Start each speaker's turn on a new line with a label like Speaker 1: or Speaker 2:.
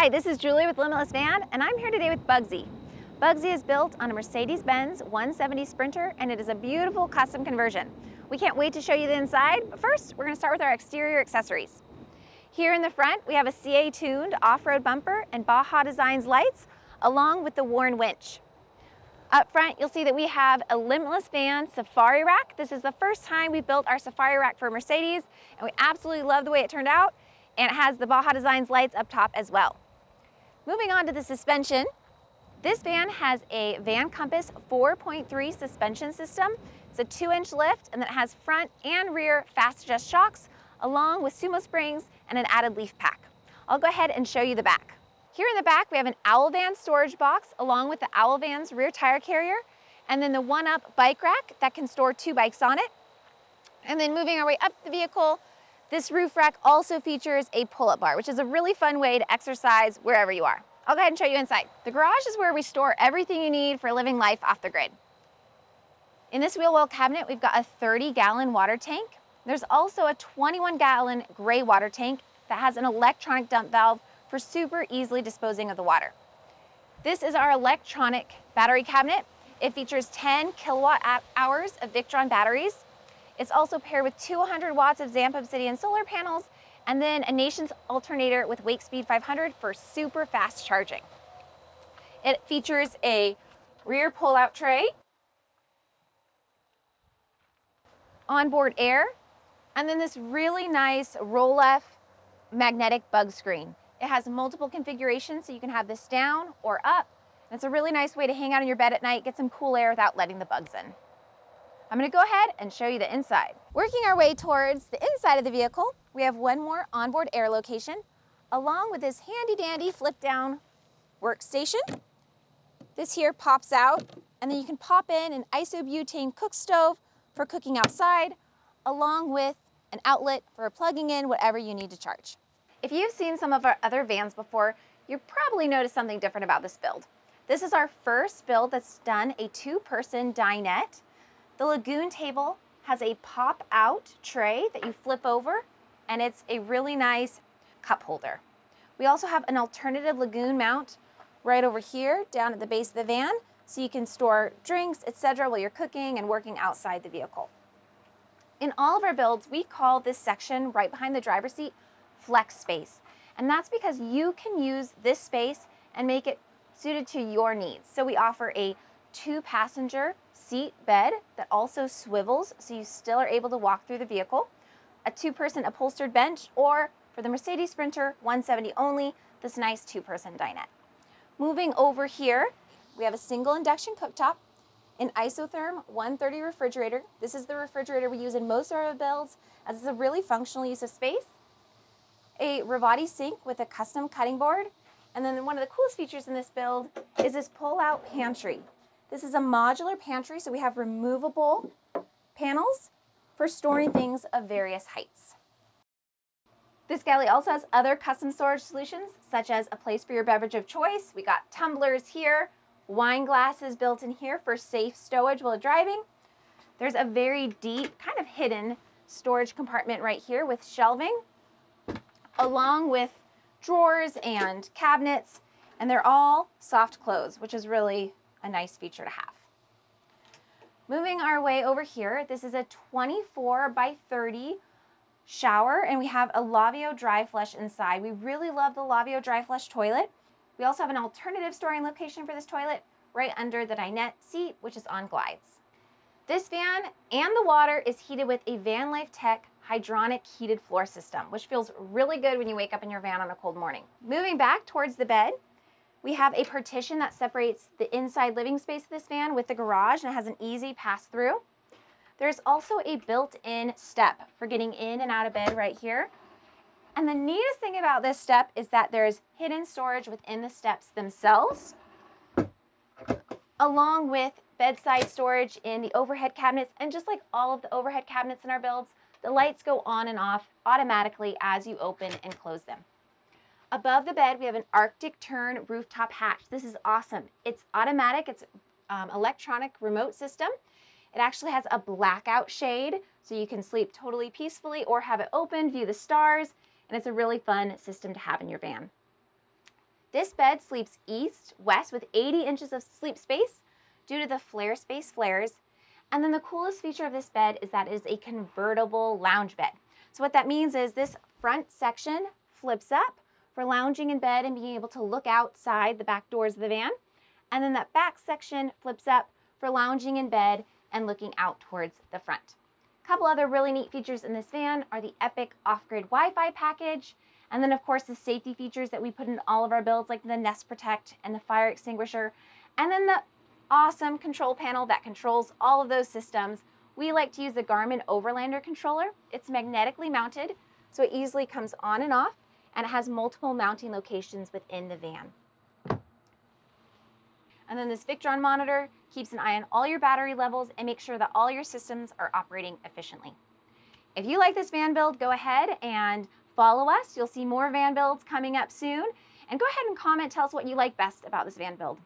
Speaker 1: Hi, this is Julie with Limitless Van, and I'm here today with Bugsy. Bugsy is built on a Mercedes-Benz 170 Sprinter, and it is a beautiful custom conversion. We can't wait to show you the inside, but first, we're gonna start with our exterior accessories. Here in the front, we have a CA-tuned off-road bumper and Baja Designs lights, along with the Warn winch. Up front, you'll see that we have a Limitless Van Safari Rack. This is the first time we've built our Safari Rack for Mercedes, and we absolutely love the way it turned out, and it has the Baja Designs lights up top as well. Moving on to the suspension, this van has a Van Compass 4.3 suspension system. It's a two inch lift and it has front and rear fast adjust shocks along with sumo springs and an added leaf pack. I'll go ahead and show you the back. Here in the back, we have an Owl Van storage box along with the Owl Van's rear tire carrier, and then the one-up bike rack that can store two bikes on it. And then moving our way up the vehicle, this roof rack also features a pull-up bar, which is a really fun way to exercise wherever you are. I'll go ahead and show you inside. The garage is where we store everything you need for living life off the grid. In this wheel well cabinet, we've got a 30 gallon water tank. There's also a 21 gallon gray water tank that has an electronic dump valve for super easily disposing of the water. This is our electronic battery cabinet. It features 10 kilowatt hours of Victron batteries. It's also paired with 200 watts of Zamp Obsidian solar panels and then a Nations alternator with Wakespeed 500 for super fast charging. It features a rear pull-out tray, onboard air, and then this really nice Roloff magnetic bug screen. It has multiple configurations, so you can have this down or up. And it's a really nice way to hang out in your bed at night, get some cool air without letting the bugs in. I'm gonna go ahead and show you the inside. Working our way towards the inside of the vehicle, we have one more onboard air location, along with this handy dandy flip down workstation. This here pops out, and then you can pop in an isobutane cook stove for cooking outside, along with an outlet for plugging in whatever you need to charge. If you've seen some of our other vans before, you've probably noticed something different about this build. This is our first build that's done a two-person dinette. The Lagoon table has a pop-out tray that you flip over, and it's a really nice cup holder. We also have an alternative Lagoon mount right over here down at the base of the van, so you can store drinks, etc., while you're cooking and working outside the vehicle. In all of our builds, we call this section right behind the driver's seat flex space. And that's because you can use this space and make it suited to your needs. So we offer a two passenger seat bed that also swivels so you still are able to walk through the vehicle, a two person upholstered bench, or for the Mercedes Sprinter 170 only, this nice two person dinette. Moving over here, we have a single induction cooktop, an isotherm 130 refrigerator. This is the refrigerator we use in most of our builds as it's a really functional use of space a Ruvati sink with a custom cutting board. And then one of the coolest features in this build is this pull-out pantry. This is a modular pantry, so we have removable panels for storing things of various heights. This galley also has other custom storage solutions, such as a place for your beverage of choice. We got tumblers here, wine glasses built in here for safe stowage while driving. There's a very deep, kind of hidden storage compartment right here with shelving along with drawers and cabinets, and they're all soft close, which is really a nice feature to have. Moving our way over here, this is a 24 by 30 shower, and we have a Laveo dry flush inside. We really love the Laveo dry flush toilet. We also have an alternative storing location for this toilet right under the dinette seat, which is on glides. This van and the water is heated with a Van Life Tech hydronic heated floor system, which feels really good when you wake up in your van on a cold morning. Moving back towards the bed, we have a partition that separates the inside living space of this van with the garage and it has an easy pass through. There's also a built-in step for getting in and out of bed right here. And the neatest thing about this step is that there's hidden storage within the steps themselves, along with bedside storage in the overhead cabinets. And just like all of the overhead cabinets in our builds, the lights go on and off automatically as you open and close them. Above the bed, we have an Arctic Tern rooftop hatch. This is awesome. It's automatic, it's um, electronic remote system. It actually has a blackout shade, so you can sleep totally peacefully or have it open, view the stars, and it's a really fun system to have in your van. This bed sleeps east, west with 80 inches of sleep space due to the flare space flares. And then the coolest feature of this bed is that it is a convertible lounge bed. So what that means is this front section flips up for lounging in bed and being able to look outside the back doors of the van. And then that back section flips up for lounging in bed and looking out towards the front. A couple other really neat features in this van are the Epic off-grid Wi-Fi package, and then of course the safety features that we put in all of our builds like the Nest Protect and the fire extinguisher, and then the awesome control panel that controls all of those systems. We like to use the Garmin Overlander controller. It's magnetically mounted, so it easily comes on and off, and it has multiple mounting locations within the van. And then this Victron monitor keeps an eye on all your battery levels and makes sure that all your systems are operating efficiently. If you like this van build, go ahead and follow us. You'll see more van builds coming up soon. And go ahead and comment, tell us what you like best about this van build.